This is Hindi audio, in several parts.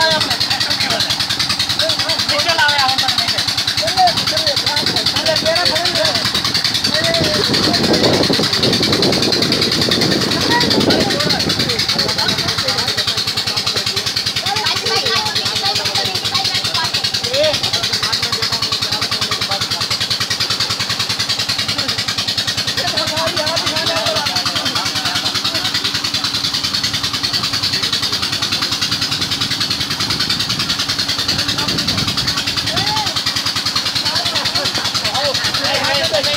a y a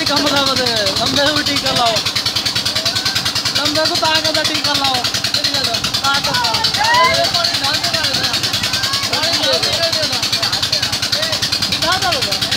भाई कम दावत है लंबे को टीका लाओ लंबे को ताकत का टीका लाओ ताकत का